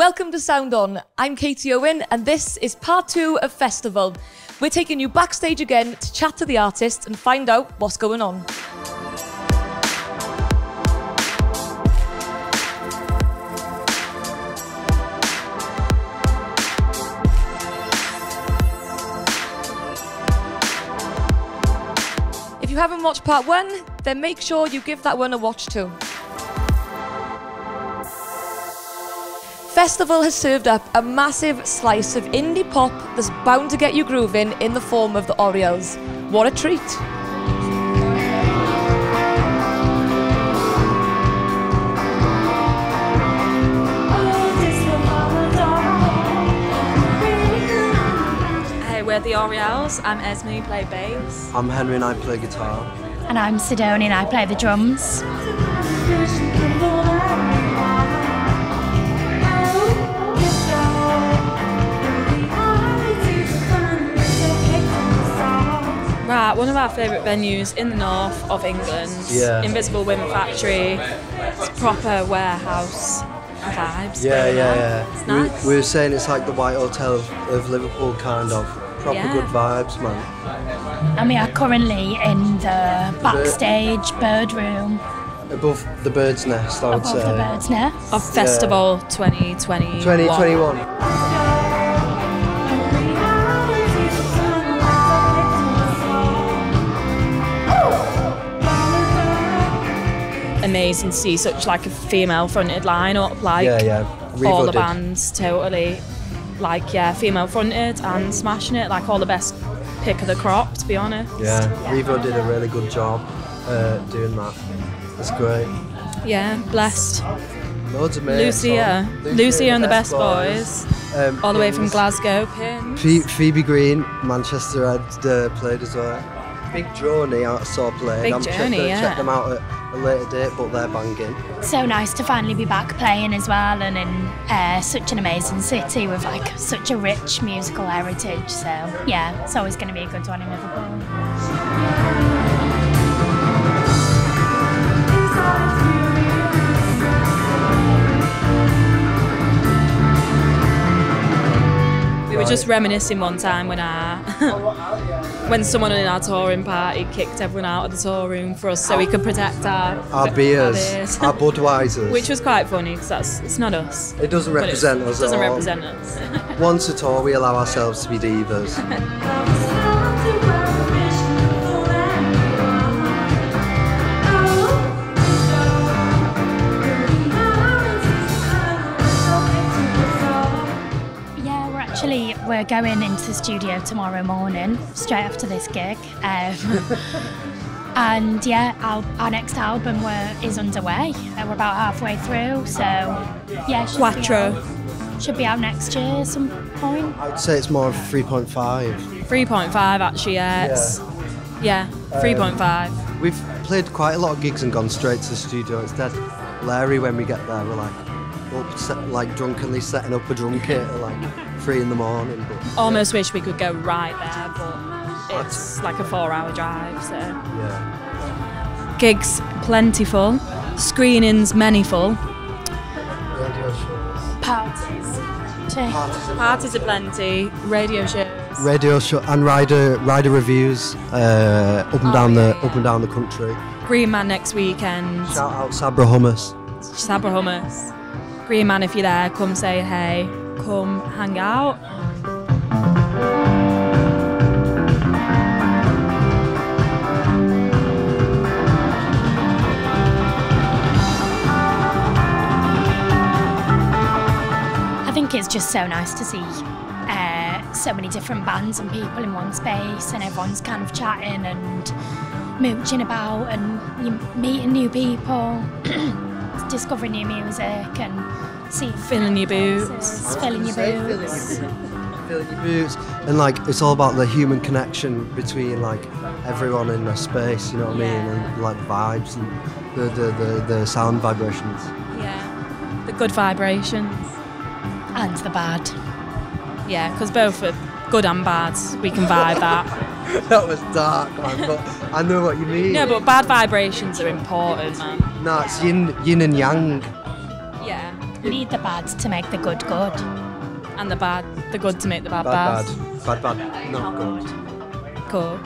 Welcome to Sound On. I'm Katie Owen, and this is part two of FestEVOL. We're taking you backstage again to chat to the artists and find out what's going on. If you haven't watched part one, then make sure you give that one a watch too. The festival has served up a massive slice of indie pop that's bound to get you grooving in the form of the Orielles. What a treat! Hey, we're the Orielles. I'm Esme, play bass. I'm Henry and I play guitar. And I'm Sidonie and I play the drums. One of our favourite venues in the north of England. Yeah. Invisible Wind Factory. It's proper warehouse vibes. Yeah, yeah, yeah. It's We, nice. we were saying it's like the White Hotel of, of Liverpool, kind of. Proper Yeah. good vibes, man. And we are currently in the backstage bird room Above the bird's nest, I would above say. the bird's nest. Of FestEVOL 2021. 2021. Amazing to see such like a female fronted lineup. Like Yeah, yeah. all Evol the did. bands totally like yeah, female fronted and smashing it. Like all the best pick of the crop to be honest. Yeah, Evol did a really good job uh, doing that. It's great. Yeah, blessed. Loads of mates. Lucia. Lucia and the Best Boys. Um, All the way from Glasgow, Pins. Phoebe Green, Manchester had uh, played as well. Big Joanie I saw played. Big I'm check- Joanie, gonna yeah. check them out at a later date, but they're banging. So nice to finally be back playing as well and in uh, such an amazing city with like such a rich musical heritage. So yeah, it's always going to be a good one in Liverpool. Were just reminiscing one time when our when someone in our touring party kicked everyone out of the tour room for us so we could protect our Our beers, beers. our Budweisers. which was quite funny because that's it's not us. it doesn't represent us. It doesn't at all. represent us. Once a tour, we allow ourselves to be divas. We're going into the studio tomorrow morning, straight after this gig. Um, and yeah, our, our next album we're, is underway. Uh, we're about halfway through, so yeah, should Be Quatro. out, should be out next year at some point. I'd say it's more of a 3.5. Three point five actually. Yeah. It's, yeah. Three point five. We've played quite a lot of gigs and gone straight to the studio. It's dead Larry when we get there. We're like up, set, like drunkenly setting up a drum kit at like three in the morning. But Almost wish we could go right there, but it's like a four-hour drive. So yeah, gigs plentiful, screenings manyful. radio shows. Parties. To- Parties are plenty, radio shows. Radio show and rider rider reviews uh, up and Oh, down yeah, the up and down the country. Green Man next weekend. Shout out Sabra Hummus. Sabra Hummus. Green Man, if you're there, come say hey. Come hang out. I think it's just so nice to see uh, so many different bands and people in one space, and everyone's kind of chatting and mooching about, and meeting new people, discovering new music, and seeing Filling your faces, boots. filling your boots. Filling your boots. And like it's all about the human connection between like everyone in a space, you know what I mean? And like vibes and the the, the, the sound vibrations. Yeah. The good vibrations. and the bad. Yeah, because both are good and bad. We can vibe that. that was dark, man, but I know what you mean. No, but bad vibrations are important, man. No, it's yin yin and yang. Yeah. You need the bad to make the good good. And the bad, the good to make the bad Bad, bad. bad. Bad, bad. Not good. Cool.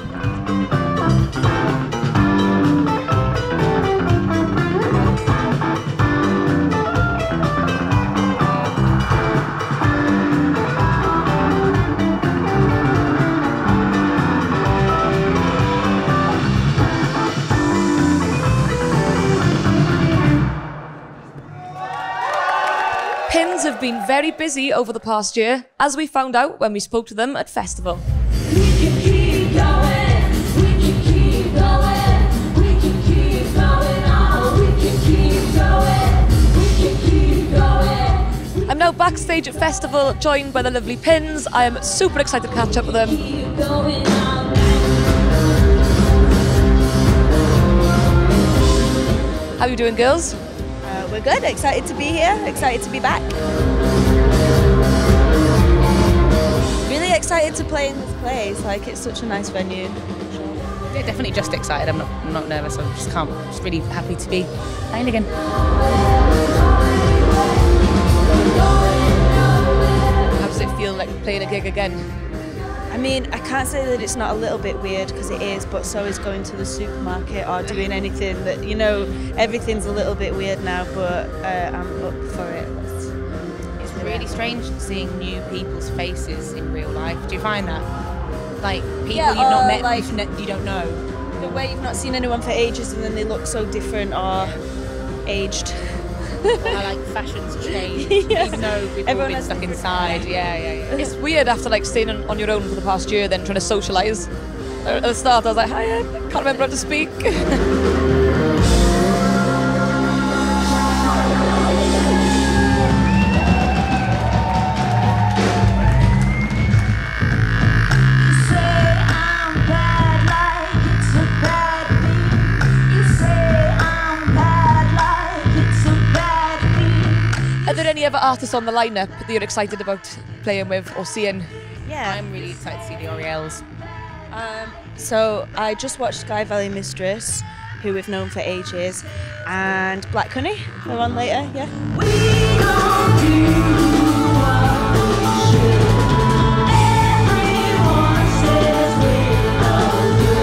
Have been very busy over the past year, as we found out when we spoke to them at FestEVOL. Going. I'm now backstage at FestEVOL, joined by the lovely Pins. I am super excited to catch up with them. Keep going on. How are you doing, girls? We're good. Excited to be here. Excited to be back. Really excited to play in this place. Like it's such a nice venue. Yeah, definitely just excited. I'm not, I'm not nervous. I'm just calm. Just really happy to be playing again. How does it feel like playing a gig again? I mean, I can't say that it's not a little bit weird because it is, but so is going to the supermarket or doing anything that you know. Everything's a little bit weird now, but uh, I'm up for it. Let's- It's really strange seeing new people's faces in real life. Do you find that? Like people Yeah, you've not met, like- you don't know. The way you've not seen anyone for ages and then they look so different or aged. Or like fashions change, Yes. even though we've all Everyone been stuck inside. Yeah, yeah, yeah. It's weird after like staying on, on your own for the past year, then trying to socialise. At the start, I was like, hi, I can't remember how to speak. artists on the lineup that you're excited about playing with or seeing? Yeah. I'm really excited to see the Orielles. Um, so I just watched Sky Valley Mistress, who we've known for ages, and Black Honey. They're on later, yeah. We don't do what we should. Everyone says we don't do.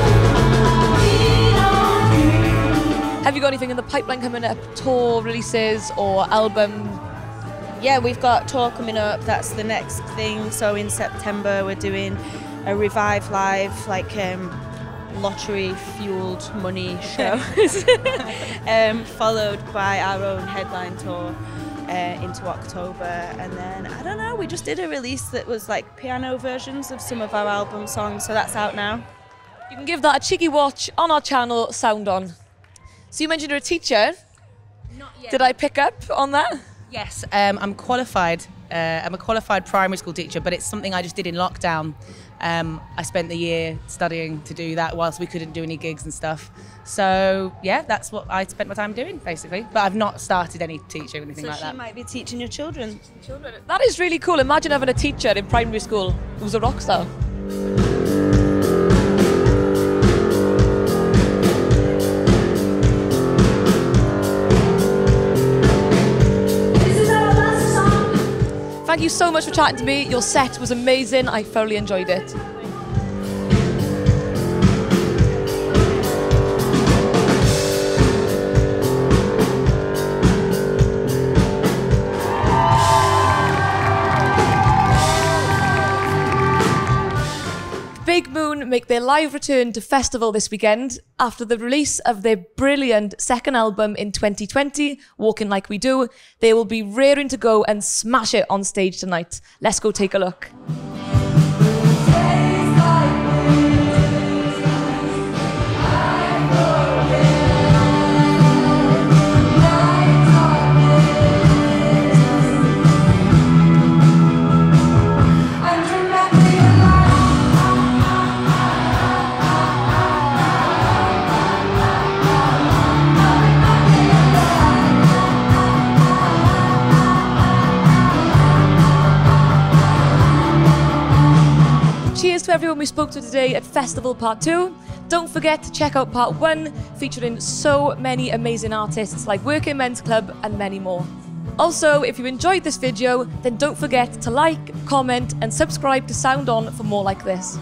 We don't do. Have you got anything in the pipeline coming up? Tour releases or album? Yeah, we've got tour coming up. That's the next thing. So in September, we're doing a Revive Live, like um, lottery fueled money show, um, followed by our own headline tour. Uh, into October, and then I don't know. We just did a release that was like piano versions of some of our album songs, so that's out now. You can give that a cheeky watch on our channel, Sound On. So you mentioned you're a teacher. Not yet. Did I pick up on that? Yes, um, I'm qualified. Uh, I'm a qualified primary school teacher, but it's something I just did in lockdown. Um, I spent the year studying to do that whilst we couldn't do any gigs and stuff. So yeah, that's what I spent my time doing basically. But I've not started any teaching or anything So like she that. might be teaching your children. That is really cool. Imagine having a teacher in primary school who's a rock star. Thank you so much for chatting to me. Your set was amazing. I thoroughly enjoyed it. Make their live return to FestEVOL this weekend after the release of their brilliant second album in 2020, Walking Like We Do. They will be raring to go and smash it on stage tonight. Let's go take a look. Cheers to everyone we spoke to today at FestEVOL Part 2. Don't forget to check out Part 1, featuring so many amazing artists like Working Men's Club and many more. Also, if you enjoyed this video, then don't forget to like, comment, and subscribe to Sound On for more like this.